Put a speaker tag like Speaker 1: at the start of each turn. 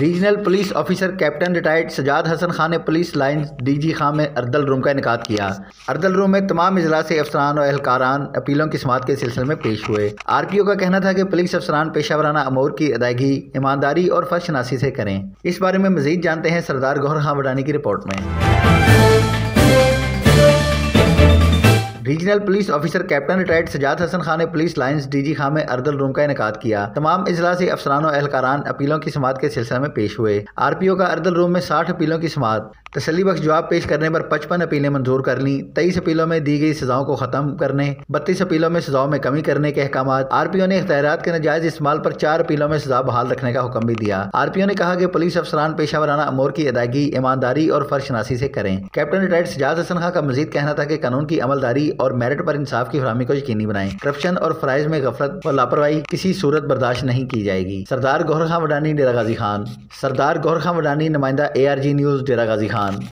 Speaker 1: Regional police officer captain retired Sajjad Hasan Khan ने police line D G Khan में अर्दल room का इनका किया। अर्दल रूम में तमाम इजलास अफसरान और एहलकारान अपीलों की समात के सिलसिले में पेश हुए। आर पी ओ का कहना था कि पुलिस अफसरान पेशा वराना अमूर की अदायगी, ईमानदारी और फर्शनासी से करें। इस बारे में मजीद जानते हैं सरदार गौहर खां वडानी की रिपोर्ट में। Regional police officer captain retired Sajjad Hasan Khan ने पुलिस लाइन्स डीजी खां में अर्दल रूम का इनका किया। तमाम इजलास अफसरान एहलकारान अपीलों की समात के सिलसिले में पेश हुए। आर पी ओ का अर्दल रूम में साठ अपीलों की समात तसली बख्श जवाब पेश करने पर पचपन अपीलें मंजूर कर ली। तेईस अपीलों में दी गई सजाओं को खत्म करने, बत्तीस अपीलों में सजाओं में कमी करने के अहकाम आर पी ओ ने इख्तियार के नजायज इस्तेमाल पर चार अपीलों में सजा बहाल रखने का हुक्म भी दिया। आर पी ओ ने कहा कि पुलिस अफसरान पेशा वराना अमूर की अदायगी ईमानदारी और फर्शनासी से करें। कैप्टन रिटायर्ड सजाद हसन खां का मजीद कहना था कि कानून की अमलदारी और मेरिट पर इंसाफ की फरहमी को यकीनी बनाएँ। करप्शन और फ़राइज में गफलत और लापरवाही किसी सूरत बर्दाश्त नहीं की जाएगी। सरदार गौर खां वडानी, डेरा गाजी खान। सरदार गौर खां वडानी, नुमाइंदा A R G news Dera Ghazi Khan.